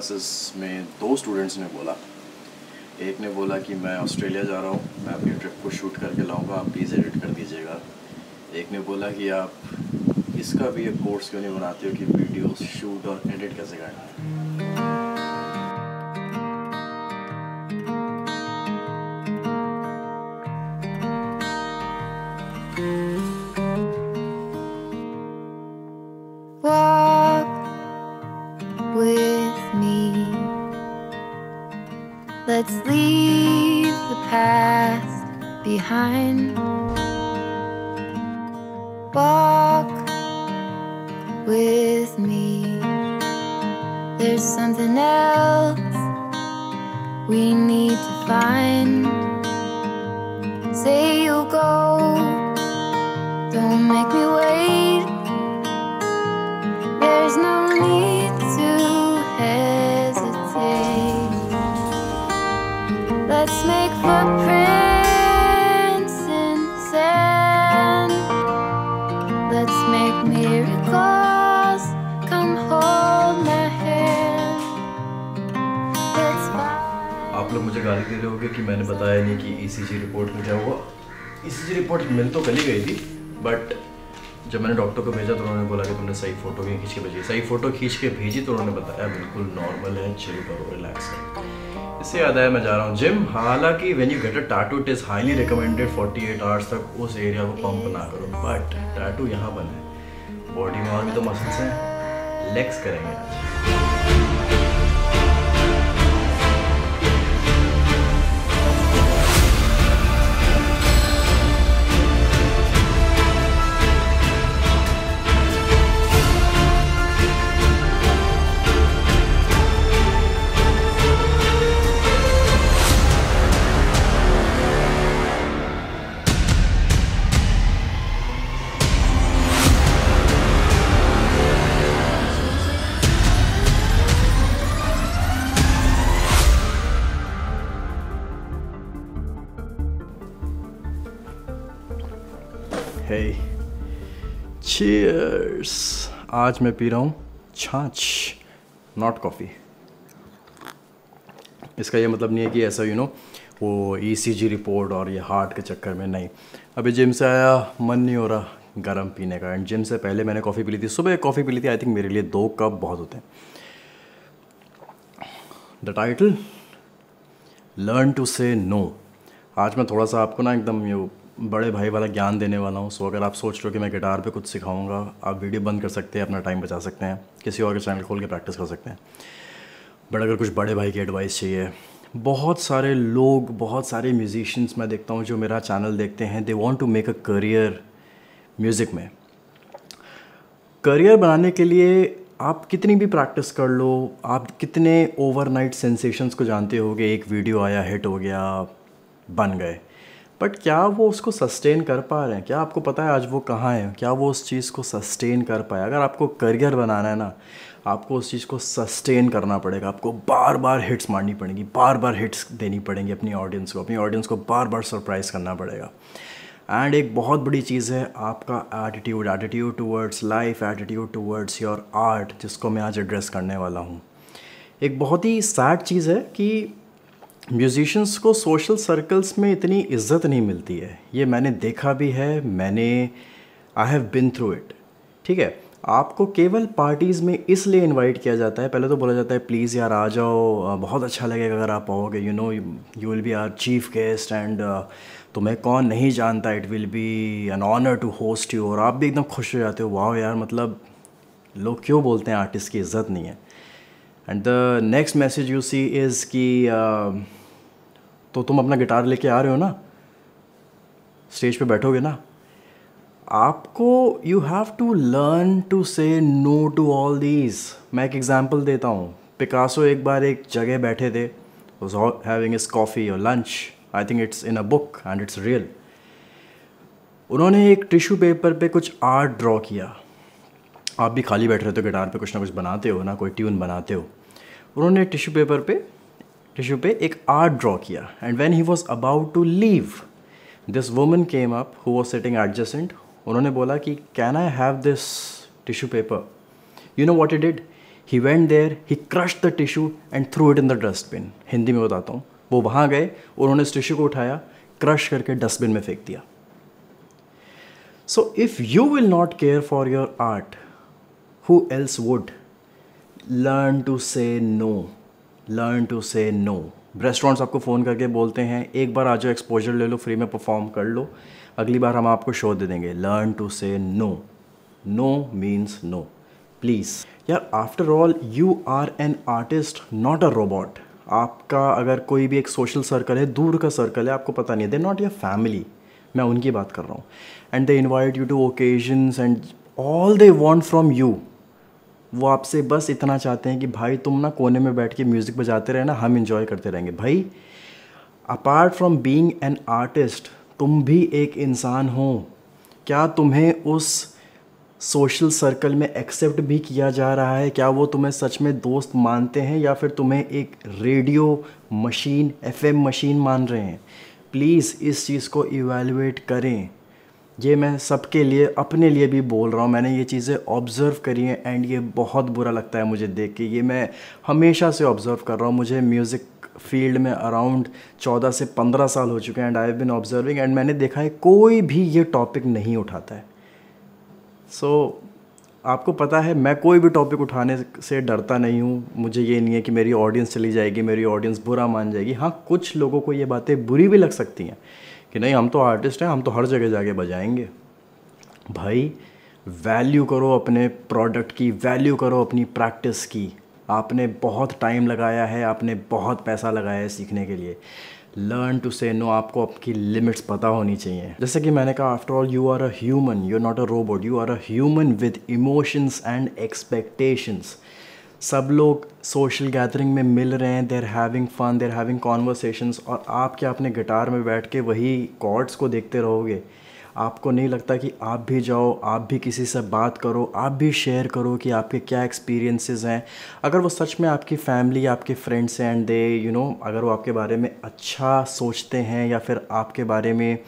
Classes में दो students ने बोला। एक ने बोला कि मैं ऑस्ट्रेलिया जा रहा हूँ, मैं अपनी ट्रिप को शूट करके लाऊँगा, आप प्लीज़ एडिट कर दीजिएगा। एक ने बोला कि आप इसका भी एक कोर्स क्यों नहीं बनाते हो कि वीडियो शूट और एडिट कैसे करना है There's something else we need to find. Say you'll go. Don't make me wait. There's no need to hesitate. Let's make footprints in sand. Let's make miracles. मुझे गाली दे रहे होगे कि मैंने बताया नहीं कि ईसीजी रिपोर्ट में क्या हुआ? ईसीजी रिपोर्ट मिल तो कल ही गई थी बट जब मैंने डॉक्टर को भेजा तो उन्होंने बोला कि तुमने सही फ़ोटो भी खींच के भेजी? सही फ़ोटो खींच के भेजी तो उन्होंने बताया, बिल्कुल नॉर्मल है चिल करो रिलैक्स करो इससे याद आया मैं जा रहा हूँ जिम हालाँकि when you get a tattoo it is highly recommended 48 hours तक उस एरिया को पंप ना करो बट टैटू यहाँ बना है। बॉडी में और भी तो मसल्स हैं लेग्स करेंगे। आज हे चीयर्स आज मैं पी रहा हूँ छाछ नॉट कॉफ़ी इसका ये मतलब नहीं है कि ऐसा यू नो वो ईसीजी रिपोर्ट और ये हार्ट के चक्कर में नहीं। अभी जिम से आया, मन नहीं हो रहा गर्म पीने का। एंड जिम से पहले मैंने कॉफ़ी पी ली थी। सुबह कॉफ़ी पी ली थी आई थिंक मेरे लिए दो कप बहुत होते हैं। The title learn to say no आज मैं थोड़ा सा आपको ना एकदम ये बड़े भाई वाला ज्ञान देने वाला हूँ। सो अगर आप सोच रहे हो कि मैं गिटार पे कुछ सिखाऊँगा, आप वीडियो बंद कर सकते हैं, अपना टाइम बचा सकते हैं। किसी और के चैनल खोल के प्रैक्टिस कर सकते हैं। बट अगर कुछ बड़े भाई की एडवाइस चाहिए, बहुत सारे लोग, बहुत सारे म्यूजिशियंस मैं देखता हूँ जो मेरा चैनल देखते हैं। They want to make a career music में। करियर बनाने के लिए आप कितनी भी प्रैक्टिस कर लो, आप कितने ओवरनाइट सेंसेशंस को जानते हो एक वीडियो आया हिट हो गया, बन गए। बट क्या वो उसको सस्टेन कर पा रहे हैं? क्या आपको पता है आज वो कहाँ है? क्या वो उस चीज़ को सस्टेन कर पाए? अगर आपको करियर बनाना है ना, आपको उस चीज़ को सस्टेन करना पड़ेगा। आपको बार बार हिट्स मारनी पड़ेंगी बार बार हिट्स देनी पड़ेंगी अपनी ऑडियंस को। अपनी ऑडियंस को बार बार सरप्राइज़ करना पड़ेगा। एंड एक बहुत बड़ी चीज़ है आपका attitude attitude towards life attitude towards your art जिसको मैं आज एड्रेस करने वाला हूँ। एक बहुत ही सैड चीज़ है कि म्यूजिशंस को सोशल सर्कल्स में इतनी इज़्ज़त नहीं मिलती है। ये मैंने देखा भी है मैंने I have been through it ठीक है? आपको केवल पार्टीज़ में इसलिए इनवाइट किया जाता है पहले तो बोला जाता है प्लीज़ यार आ जाओ बहुत अच्छा लगेगा अगर आप आओगे। You know you will be our chief guest and तुम्हें कौन नहीं जानता? It will be an honour to host you और आप भी एकदम खुश हो जाते हो वाह यार मतलब लोग क्यों बोलते हैं आर्टिस्ट की इज़्ज़त नहीं है? And the next message you see is कि uh, तो तुम अपना गिटार लेके आ रहे हो ना? स्टेज पे बैठोगे ना? आपको you have to learn to say no to all these मैं एक एग्जांपल देता हूँ। पिकासो एक बार एक जगह बैठे थे। Was having his coffee or lunch. I think it's in a book and it's real उन्होंने एक टिश्यू पेपर पे कुछ आर्ट ड्रॉ किया। आप भी खाली बैठ रहे हो गिटार पे कुछ ना कुछ बनाते हो ना? कोई ट्यून बनाते हो। उन्होंने टिश्यू पेपर पे टिश्यू पे एक आर्ट ड्रॉ किया. And when he was about to leave this woman came up who was sitting adjacent उन्होंने बोला कि can I have this tissue paper you know what it did he went there he crush the tissue and threw it in the dustbin Hindi में बताता हूँ. वो वहाँ गए, उन्होंने इस टिश्यू को उठाया क्रश करके डस्टबिन में फेंक दिया. So if you will not care for your art who else would learn to say no learn to say no restaurants आपको फ़ोन करके बोलते हैं, एक बार आ जाओ एक्सपोजर ले लो फ्री में परफॉर्म कर लो, अगली बार हम आपको शो दे देंगे. Learn to say no no means no please यार after all you are an artist not a robot आपका अगर कोई भी एक सोशल सर्कल है, दूर का सर्कल है, आपको पता नहीं है दे नॉट योर फैमिली मैं उनकी बात कर रहा हूँ. And they invite you to occasions and all they want from you वो आपसे बस इतना चाहते हैं कि भाई तुम ना कोने में बैठ के म्यूज़िक बजाते रहे ना हम इंजॉय करते रहेंगे। भाई apart from being an artist तुम भी एक इंसान हो। क्या तुम्हें उस सोशल सर्कल में एक्सेप्ट भी किया जा रहा है? क्या वो तुम्हें सच में दोस्त मानते हैं या फिर तुम्हें एक रेडियो मशीन एफएम मशीन मान रहे हैं? प्लीज़ इस चीज़ को इवेलुएट करें। ये मैं सबके लिए अपने लिए भी बोल रहा हूँ। मैंने ये चीज़ें ऑब्ज़र्व करी हैं एंड ये बहुत बुरा लगता है मुझे देख के। ये मैं हमेशा से ऑब्ज़र्व कर रहा हूँ। मुझे म्यूज़िक फ़ील्ड में अराउंड चौदह से पंद्रह साल हो चुके हैं and I have been observing and मैंने देखा है कोई भी ये टॉपिक नहीं उठाता है। सो so, आपको पता है मैं कोई भी टॉपिक उठाने से डरता नहीं हूँ। मुझे ये नहीं है कि मेरी ऑडियंस चली जाएगी मेरी ऑडियंस बुरा मान जाएगी। हाँ कुछ लोगों को ये बातें बुरी भी लग सकती हैं। कि नहीं, हम तो आर्टिस्ट हैं, हम तो हर जगह जाके बजाएँगे। भाई वैल्यू करो अपने प्रोडक्ट की वैल्यू करो अपनी प्रैक्टिस की। आपने बहुत टाइम लगाया है, आपने बहुत पैसा लगाया है सीखने के लिए। लर्न टू से नो आपको आपकी लिमिट्स पता होनी चाहिए। जैसे कि मैंने कहा after all you are a human you are not a robot you are a human with emotions and expectations सब लोग सोशल गैदरिंग में मिल रहे हैं there having fun there having conversations और आप क्या अपने गिटार में बैठ के वही कॉर्ड्स को देखते रहोगे? आपको नहीं लगता कि आप भी जाओ, आप भी किसी से बात करो, आप भी शेयर करो कि आपके क्या एक्सपीरियंसेस हैं? अगर वो सच में आपकी फैमिली आपके friends and they you know अगर वो आपके बारे में अच्छा सोचते हैं या फिर आपके बारे में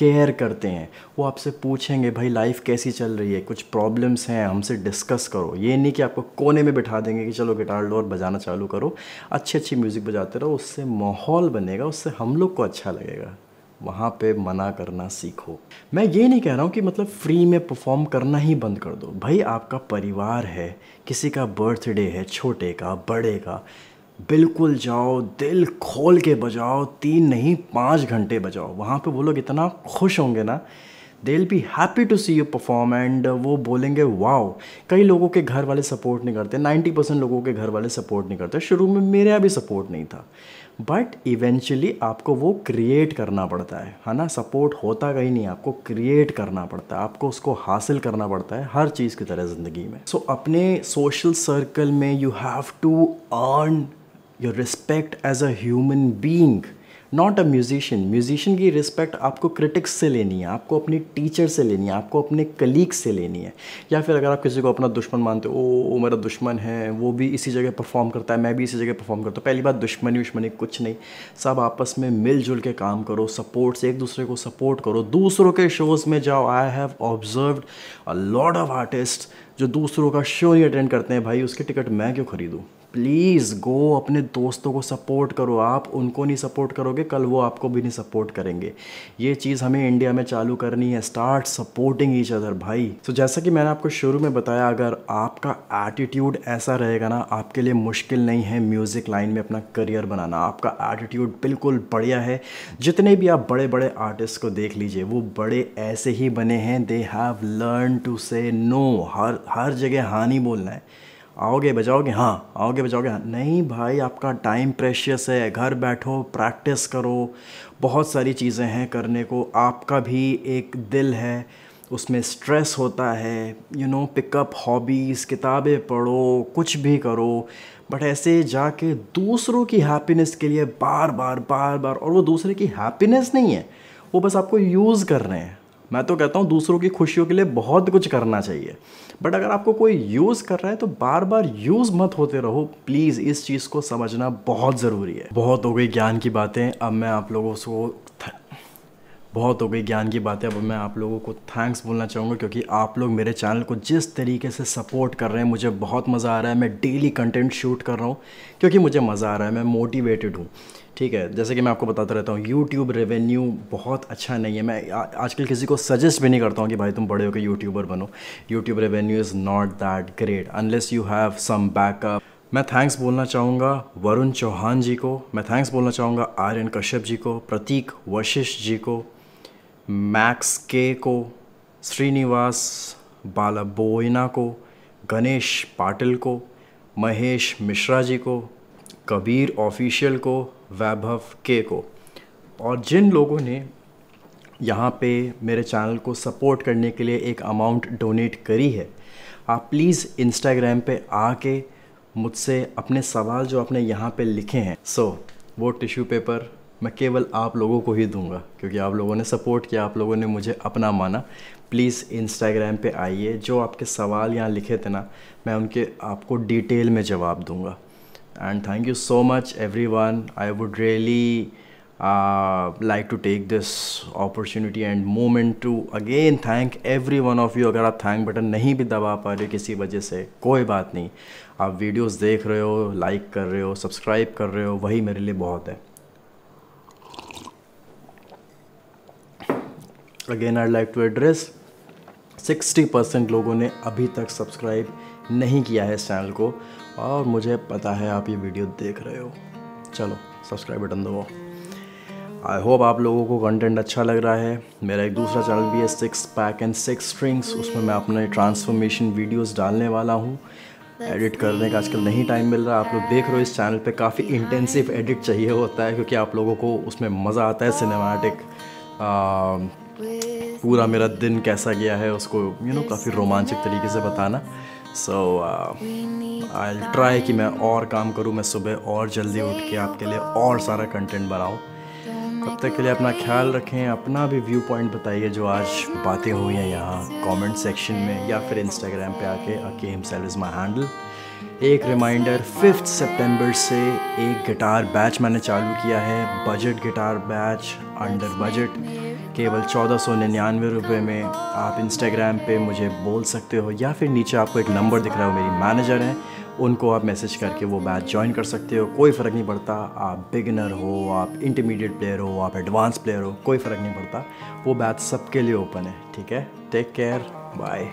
केयर करते हैं। वो आपसे पूछेंगे, भाई लाइफ कैसी चल रही है? कुछ प्रॉब्लम्स हैं, हमसे डिस्कस करो। ये नहीं कि आपको कोने में बिठा देंगे कि, चलो गिटार लो और बजाना चालू करो। अच्छी अच्छी म्यूज़िक बजाते रहो, उससे माहौल बनेगा, उससे हम लोग को अच्छा लगेगा। वहाँ पे मना करना सीखो। मैं ये नहीं कह रहा हूँ कि मतलब फ्री में परफॉर्म करना ही बंद कर दो। भाई, आपका परिवार है, किसी का बर्थडे है, छोटे का, बड़े का बिल्कुल जाओ दिल खोल के बजाओ तीन नहीं पाँच घंटे बजाओ। वहाँ पे वो लोग इतना खुश होंगे ना they be happy to see you perform and वो बोलेंगे वाओ कई लोगों के घर वाले सपोर्ट नहीं करते नाइन्टी परसेंट लोगों के घर वाले सपोर्ट नहीं करते। शुरू में मेरे यहाँ भी सपोर्ट नहीं था। बट इवेंचुअली आपको वो क्रिएट करना पड़ता है है ना? सपोर्ट होता कहीं नहीं आपको क्रिएट करना पड़ता है आपको उसको हासिल करना पड़ता है हर चीज़ की तरह ज़िंदगी में। सो so, अपने सोशल सर्कल में you have to earn your respect as human being not a musician musician की रिस्पेक्ट आपको क्रिटिक्स से लेनी है आपको अपनी टीचर से लेनी है आपको अपने कलीग से लेनी है. या फिर अगर आप किसी को अपना दुश्मन मानते हो ओ, ओ मेरा दुश्मन है वो भी इसी जगह परफॉर्म करता है मैं भी इसी जगह परफॉर्म करता हूँ. पहली बात दुश्मनी दुश्मनी कुछ नहीं. सब आपस में मिलजुल के काम करो सपोर्ट से एक दूसरे को सपोर्ट करो. दूसरों के शोज़ में जाओ. I have observe a lot of artist जो दूसरों का शो नहीं अटेंड करते हैं. भाई उसके टिकट मैं क्यों खरीदूँ? प्लीज़ गो अपने दोस्तों को सपोर्ट करो। आप उनको नहीं सपोर्ट करोगे कल वो आपको भी नहीं सपोर्ट करेंगे। ये चीज़ हमें इंडिया में चालू करनी है। स्टार्ट सपोर्टिंग ईच अदर भाई। तो so, जैसा कि मैंने आपको शुरू में बताया अगर आपका एटीट्यूड ऐसा रहेगा ना आपके लिए मुश्किल नहीं है म्यूज़िक लाइन में अपना करियर बनाना। आपका एटीट्यूड बिल्कुल बढ़िया है। जितने भी आप बड़े बड़े आर्टिस्ट को देख लीजिए वो बड़े ऐसे ही बने हैं। They have learn to say no हर हर जगह हाँ नहीं बोलना है। आओगे, बजाओगे? हाँ आओगे, बजाओगे? हाँ। नहीं भाई, आपका टाइम प्रेशियस है। घर बैठो प्रैक्टिस करो। बहुत सारी चीज़ें हैं करने को। आपका भी एक दिल है। उसमें स्ट्रेस होता है। यू नो पिकअप हॉबीज़ किताबें पढ़ो, कुछ भी करो। बट ऐसे जाके दूसरों की हैप्पीनेस के लिए बार बार बार बार और वो दूसरे की हैप्पीनेस नहीं है। वो बस आपको यूज़ कर रहे हैं। मैं तो कहता हूँ, दूसरों की खुशियों के लिए बहुत कुछ करना चाहिए। बट अगर आपको कोई यूज़ कर रहा है तो बार बार यूज़ मत होते रहो। प्लीज़ इस चीज़ को समझना बहुत ज़रूरी है। बहुत हो गई ज्ञान की बातें, अब मैं आप लोगों को बहुत हो गई ज्ञान की बातें, अब मैं आप लोगों को थैंक्स बोलना चाहूँगा, क्योंकि आप लोग मेरे चैनल को जिस तरीके से सपोर्ट कर रहे हैं, मुझे बहुत मज़ा आ रहा है। मैं डेली कंटेंट शूट कर रहा हूँ, क्योंकि मुझे मज़ा आ रहा है। मैं मोटिवेटेड हूँ। ठीक है, जैसे कि मैं आपको बताता रहता हूँ यूट्यूब रेवेन्यू बहुत अच्छा नहीं है। मैं आजकल किसी को सजेस्ट भी नहीं करता हूँ कि भाई तुम बड़े होकर यूट्यूबर बनो। YouTube revenue is not that great unless you have some backup मैं थैंक्स बोलना चाहूँगा वरुण चौहान जी को, मैं थैंक्स बोलना चाहूँगा आर्यन कश्यप जी को, प्रतीक वशिष्ठ जी को मैक्स के को, श्रीनिवास बाला बोइना को, गणेश पाटिल को, महेश मिश्रा जी को, कबीर ऑफिशियल को वैभव के को। और जिन लोगों ने यहाँ पे मेरे चैनल को सपोर्ट करने के लिए एक अमाउंट डोनेट करी है आप प्लीज़ इंस्टाग्राम पे आके मुझसे अपने सवाल जो आपने यहाँ पे लिखे हैं सो so, वो टिश्यू पेपर मैं केवल आप लोगों को ही दूँगा क्योंकि आप लोगों ने सपोर्ट किया आप लोगों ने मुझे अपना माना। प्लीज़ इंस्टाग्राम पे आइए जो आपके सवाल यहाँ लिखे थे ना मैं उनके आपको डिटेल में जवाब दूँगा। And thank you so much everyone. I would really uh, like to take this opportunity and moment to again thank every one of you. अगर आप थैंक बटन नहीं भी दबा पा रहे किसी वजह से कोई बात नहीं। आप वीडियोस देख रहे हो लाइक कर रहे हो सब्सक्राइब कर रहे हो वही मेरे लिए बहुत है। Again I like to address 60 percent लोगों ने अभी तक सब्सक्राइब नहीं किया है इस चैनल को और मुझे पता है आप ये वीडियो देख रहे हो। चलो सब्सक्राइब बटन दो आई होप आप लोगों को कंटेंट अच्छा लग रहा है। मेरा एक दूसरा चैनल भी है six pack and six strings उसमें मैं अपने ट्रांसफॉर्मेशन वीडियोस डालने वाला हूँ। एडिट करने का आजकल नहीं टाइम मिल रहा। आप लोग देख रहे हो इस चैनल पे काफ़ी इंटेंसिव एडिट चाहिए होता है क्योंकि आप लोगों को उसमें मज़ा आता है सिनेमाटिक पूरा मेरा दिन कैसा गया है उसको यू you नो know, काफ़ी रोमांचक तरीके से बताना। सो आई ट्राई कि मैं और काम करूँ, मैं सुबह और जल्दी उठ के आपके लिए और सारा कंटेंट बनाऊँ। तब तक के लिए अपना ख्याल रखें, अपना भी व्यू पॉइंट बताइए जो आज बातें हुई हैं यहाँ कमेंट सेक्शन में या फिर इंस्टाग्राम पे आके अके him himself is my handle एक रिमाइंडर फिफ्थ सितंबर से एक गिटार बैच मैंने चालू किया है। Budget guitar batch under budget केवल चौदह सौ निन्यानवे रुपये में आप इंस्टाग्राम पे मुझे बोल सकते हो या फिर नीचे आपको एक नंबर दिख रहा हो मेरी मैनेजर हैं, उनको आप मैसेज करके वो बैच ज्वाइन कर सकते हो, कोई फ़र्क नहीं पड़ता, आप बिगिनर हो, आप इंटरमीडिएट प्लेयर हो, आप एडवांस प्लेयर हो, कोई फ़र्क नहीं पड़ता, वो बैच सबके लिए ओपन है, ठीक है? Take care bye